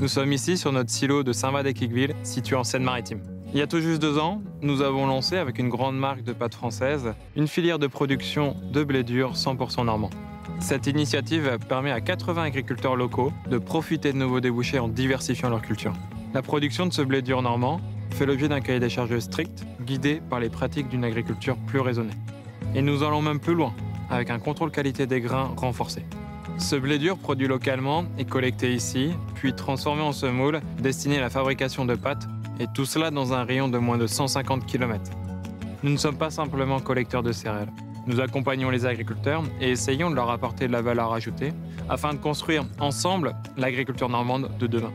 Nous sommes ici sur notre silo de Saint-Va-des-Quiqueville, situé en Seine-Maritime. Il y a tout juste deux ans, nous avons lancé avec une grande marque de pâtes françaises une filière de production de blé dur 100% normand. Cette initiative permet à 80 agriculteurs locaux de profiter de nouveaux débouchés en diversifiant leur culture. La production de ce blé dur normand fait l'objet d'un cahier des charges strict, guidé par les pratiques d'une agriculture plus raisonnée. Et nous allons même plus loin, avec un contrôle qualité des grains renforcé. Ce blé dur produit localement est collecté ici, puis transformé en semoule destiné à la fabrication de pâtes, et tout cela dans un rayon de moins de 150 km. Nous ne sommes pas simplement collecteurs de céréales. Nous accompagnons les agriculteurs et essayons de leur apporter de la valeur ajoutée afin de construire ensemble l'agriculture normande de demain.